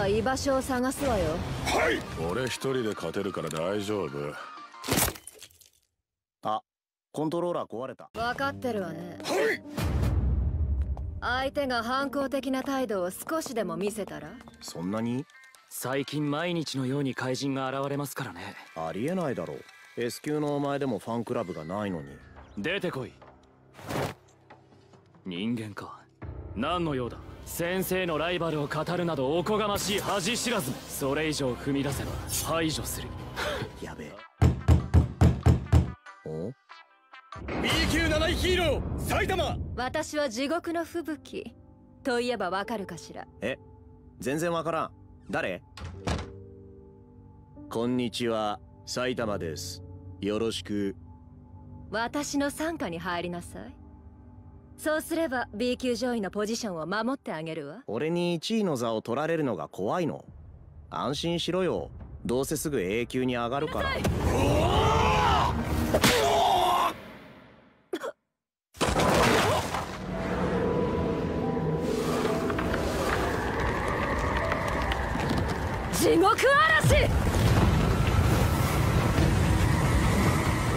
は居場所を探すわよ。はい。俺一人で勝てるから大丈夫。あコントローラー壊れた。分かってるわね。はい。相手が反抗的な態度を少しでも見せたら？そんなに？最近毎日のように怪人が現れますからね。ありえないだろう。S 級のお前でもファンクラブがないのに。出てこい。人間か。何の用だ？先生のライバルを語るなどおこがましい恥知らず。それ以上踏み出せば排除する。やべえ。お？B 級7位ヒーロー埼玉。私は地獄の吹雪。といえばわかるかしら。え？全然わからん。誰？こんにちは埼玉です。よろしく。私の傘下に入りなさいそうすれば B 級上位のポジションを守ってあげるわ。俺に1位の座を取られるのが怖いの。安心しろよ。どうせすぐ A 級に上がるから。地獄嵐！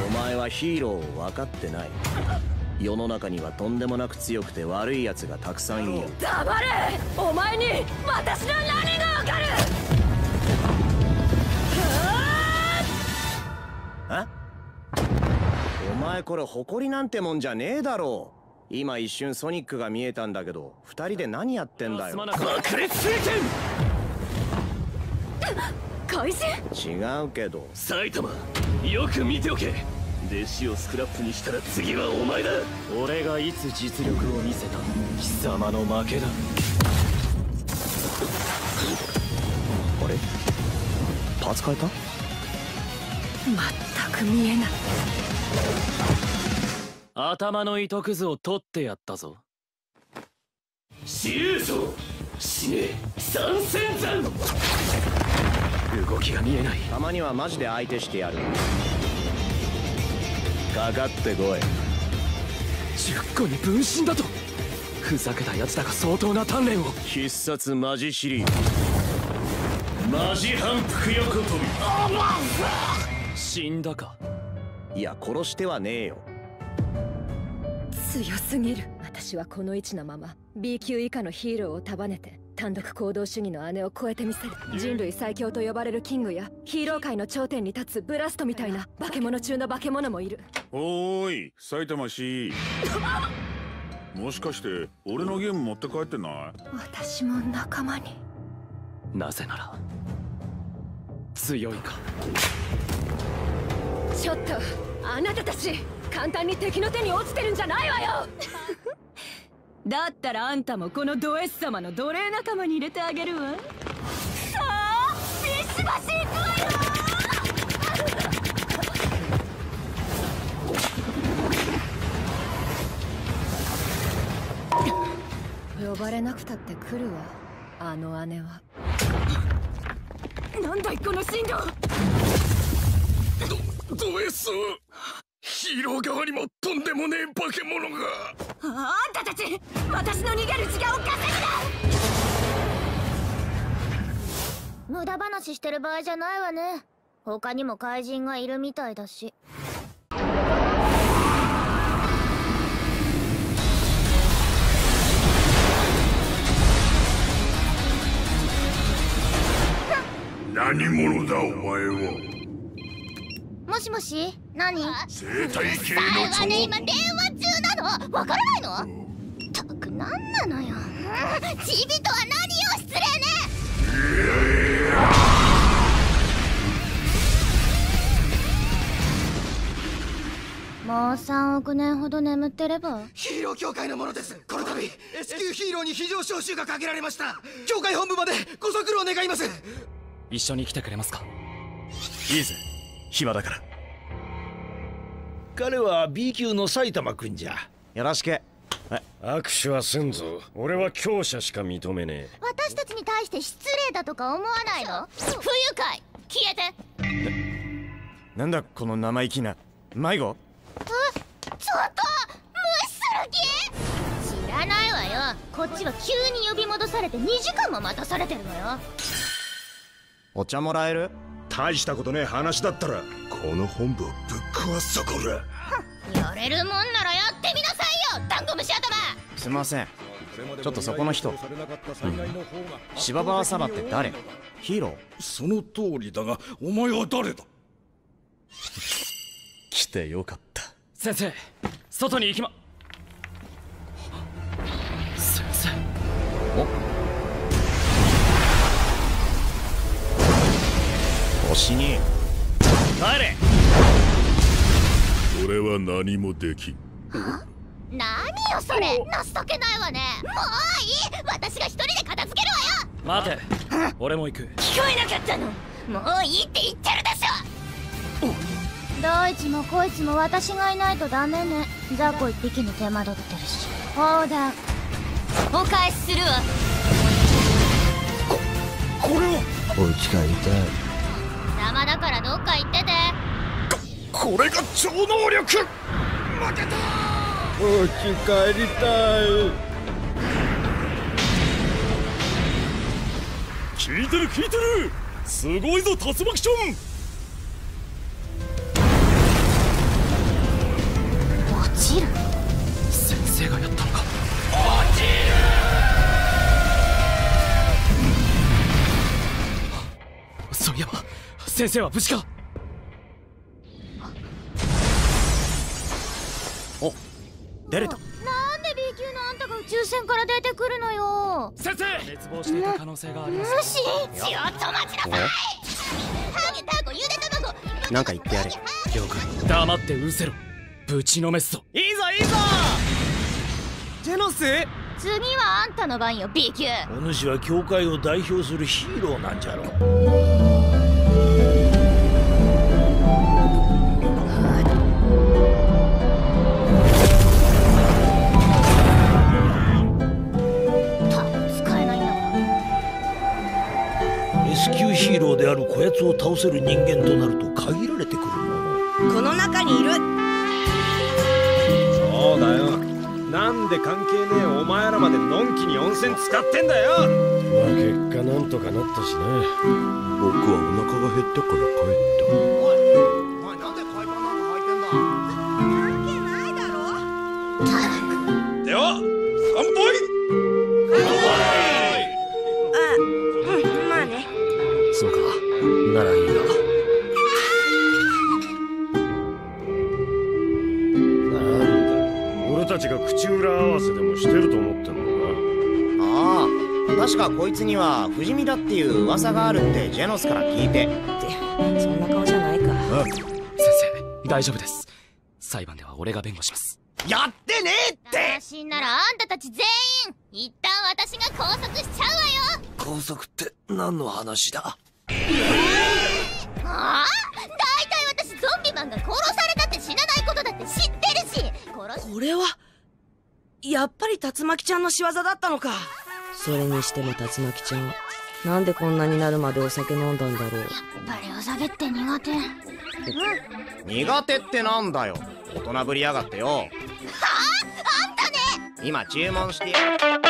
お前はヒーローを分かってない世の中にはとんでもなく強くて悪い奴がたくさんいる黙れ!お前に私の何がわかる!え?お前これ誇りなんてもんじゃねえだろ今一瞬ソニックが見えたんだけど二人で何やってんだよ?爆裂聖怪人違うけど。埼玉よく見ておけ弟子をスクラップにしたら次はお前だ。俺がいつ実力を見せた？貴様の負けだ。あれ？パーツ変えた？全く見えない。頭の糸くずを取ってやったぞ。死ぬぞ。死ね。三千山。動きが見えない。たまにはマジで相手してやるかかってこい。10個に分身だと。ふざけたやつだが相当な鍛錬を。必殺マジシリーマジ反復横跳び。死んだか。いや殺してはねえよ。強すぎる。私はこの位置のまま。B 級以下のヒーローを束ねて単独行動主義の姉を超えてみせる。人類最強と呼ばれるキングやヒーロー界の頂点に立つブラストみたいな化け物中の化け物もいる。おーい埼玉市。もしかして俺のゲーム持って帰ってない？私も仲間に。なぜなら強いか。ちょっとあなたたち簡単に敵の手に落ちてるんじゃないわよだったらあんたもこのド S 様の奴隷仲間に入れてあげるわ。さあビシバシ行くわよ。呼ばれなくたって来るわあの姉は。なんだいこの進路ド S ヒーロー側にもとんでもねえ化け物があんたたち私の逃げる時間を稼ぐな。無駄話してる場合じゃないわね。他にも怪人がいるみたいだし。何者だお前は？もしもし？何？生態系のはね今電話中なのわからないの？ったく何なのよ。チビとは何よ失礼ね。もう3億年ほど眠ってれば。ヒーロー協会のものです。この度 S 級ヒーローに非常招集がかけられました。協会本部までご足労願います。一緒に来てくれますか？いいぜ。暇だから。彼は B 級の埼玉くんじゃよろしく。握手はせんぞ。俺は強者しか認めねえ。私たちに対して失礼だとか思わないの？不愉快。消えて。なんだこの生意気な。迷子？ちょっと無視する気？知らないわよ。こっちは急に呼び戻されて2時間も待たされてるのよ。お茶もらえる？大したことねえ話だったらこの本部をぶっ壊すぞこら。やれるもんならやすいません。ちょっとそこの人。芝川様って誰？ヒーロー？その通りだがお前は誰だ？来てよかった。先生外に行きま。先生。星に。帰れ。俺は何もできん何よそれ。情けないわね。もういい。私が一人で片付けるわよ。待て。俺も行く。聞こえなかったの。もういいって言ってるでしょどいつもこいつも私がいないとダメね。雑魚一匹に手間取ってるし。砲弾お返しするわ。これは。お家が痛い邪魔だからどっか行ってて。これが超能力お家帰りたい。聞いてる聞いてる。すごいぞ竜巻ちゃん。落ちる。先生がやったのか。そういえば先生は無事か出れた。なんで B 級のあんたが宇宙船から出てくるのよ。先生！熱望していた可能性があります。無視！ちょっと待ちなさい！ハゲタコゆで卵。なんか言ってやれ。了解黙ってうせろ。ぶちのめすぞ。いいぞいいぞ！ジェノス？次はあんたの番よ B 級。お主は教会を代表するヒーローなんじゃろうやつを倒せる人間となると限られてくるもの。この中にいるそうだよ。なんで関係ねえお前らまでのんきに温泉使ってんだよ。まあ結果なんとかなったしね僕はお腹が減ったから帰っお確かこいつには不死身だっていう噂があるってジェノスから聞いて。そんな顔じゃないか。先生大丈夫です。裁判では俺が弁護します。やってねえって！死んならあんたたち全員一旦私が拘束しちゃうわよ！た拘束って何の話だ？ああ？大体私ゾンビマンが殺されたって死なないことだって知ってるし！殺し。これはやっぱり竜巻ちゃんの仕業だったのかそれにしても竜巻ちゃんなんでこんなになるまでお酒飲んだんだろう？やっぱりお酒って苦手。苦手ってなんだよ。大人ぶりやがってよ。あ？んたね！今注文してやる。って